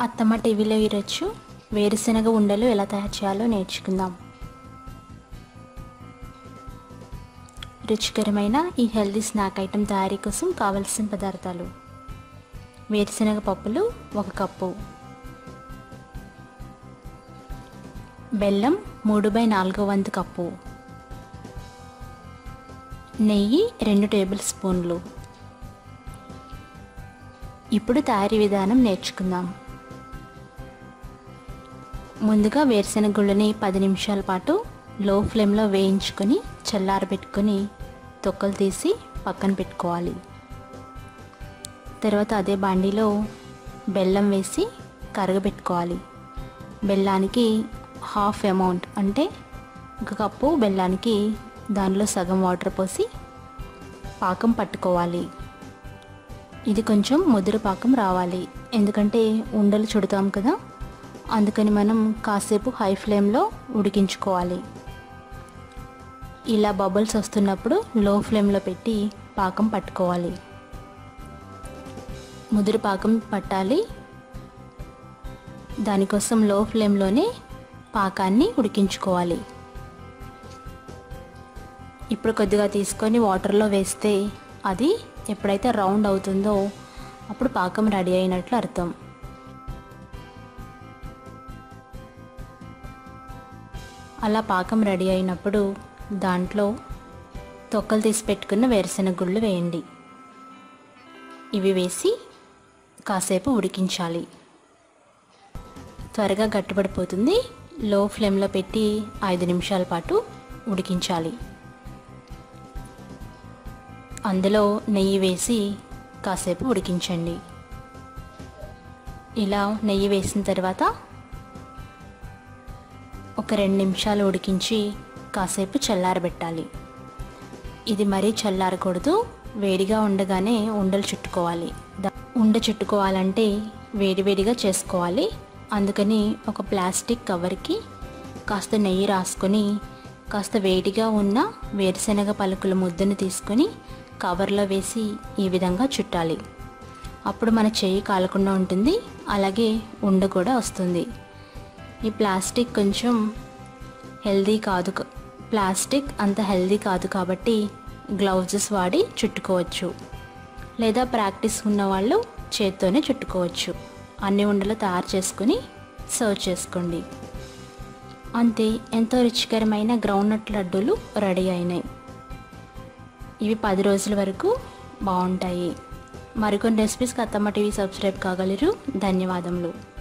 అత్తమ్మ టీవీలో ఈరోజు వేరుశనగ ఉండలు ఎలా తయారు చేయాలో నేర్చుకుందాం. రుచికరమైన ఈ హెల్దీ స్నాక్ ఐటెం తయారీ కోసం కావలసిన పదార్థాలు. వేరుశనగ పప్పులు ఒక కప్పు. బెల్లం మూడు బై నాలుగో వంతు కప్పు. నెయ్యి రెండు టేబుల్ స్పూన్లు. ఇప్పుడు తయారీ విధానం నేర్చుకుందాం. ముందుగా వేరుశెనగ గుళ్ళని పది నిమిషాల పాటు లో ఫ్లేమ్లో వేయించుకొని చల్లారబెట్టుకొని తొక్కలు తీసి పక్కన పెట్టుకోవాలి. తర్వాత అదే బాండీలో బెల్లం వేసి కరగబెట్టుకోవాలి. బెల్లానికి హాఫ్ అమౌంట్ అంటే ఒక కప్పు బెల్లానికి దానిలో సగం వాటర్ పోసి పాకం పట్టుకోవాలి. ఇది కొంచెం ముదురు పాకం రావాలి. ఎందుకంటే ఉండలు చుడతాం కదా అందుకని మనం కాసేపు హై ఫ్లేమ్లో ఉడికించుకోవాలి. ఇలా బబుల్స్ వస్తున్నప్పుడు లో ఫ్లేమ్లో పెట్టి పాకం పట్టుకోవాలి. ముదురు పాకం పట్టాలి. దానికోసం లో ఫ్లేమ్లోనే పాకాన్ని ఉడికించుకోవాలి. ఇప్పుడు కొద్దిగా తీసుకొని వాటర్లో వేస్తే అది ఎప్పుడైతే రౌండ్ అవుతుందో అప్పుడు పాకం రెడీ అయినట్లు అర్థం. అలా పాకం రెడీ అయినప్పుడు దాంట్లో తొక్కలు తీసి పెట్టుకున్న వేరుశెనగ గుళ్ళు వేయండి. ఇవి వేసి కాసేపు ఉడికించాలి. త్వరగా గట్టిపడిపోతుంది లో ఫ్లేమ్లో పెట్టి ఐదు నిమిషాల పాటు ఉడికించాలి. అందులో నెయ్యి వేసి కాసేపు ఉడికించండి. ఇలా నెయ్యి వేసిన తర్వాత ఒక రెండు నిమిషాలు ఉడికించి కాసేపు చల్లారబెట్టాలి. ఇది మరీ చల్లారకూడదు వేడిగా ఉండగానే ఉండలు చుట్టుకోవాలి. ఉండ చుట్టుకోవాలంటే వేడివేడిగా చేసుకోవాలి. అందుకని ఒక ప్లాస్టిక్ కవర్కి కాస్త నెయ్యి రాసుకొని కాస్త వేడిగా ఉన్న వేరుశనగ పలుకుల ముద్దను తీసుకొని కవర్లో వేసి ఈ విధంగా చుట్టాలి. అప్పుడు మన చేయి కాలకుండా ఉంటుంది అలాగే ఉండ కూడా వస్తుంది. ఈ ప్లాస్టిక్ కొంచెం హెల్దీ కాదు ప్లాస్టిక్ అంత హెల్దీ కాదు కాబట్టి గ్లౌజెస్ వాడి చుట్టుకోవచ్చు. లేదా ప్రాక్టీస్ ఉన్న వాళ్ళు చేత్తోనే చుట్టుకోవచ్చు. అన్ని ఉండలు తయారు చేసుకుని సర్వ్ చేసుకోండి. అంతే ఎంతో రుచికరమైన గ్రౌండ్నట్ లడ్డూలు రెడీ అయినాయి. ఇవి పది రోజుల వరకు బాగుంటాయి. మరికొన్ని రెసిపీస్కి అత్తమ్మ టీవీ సబ్స్క్రైబ్ కాగలరు. ధన్యవాదములు.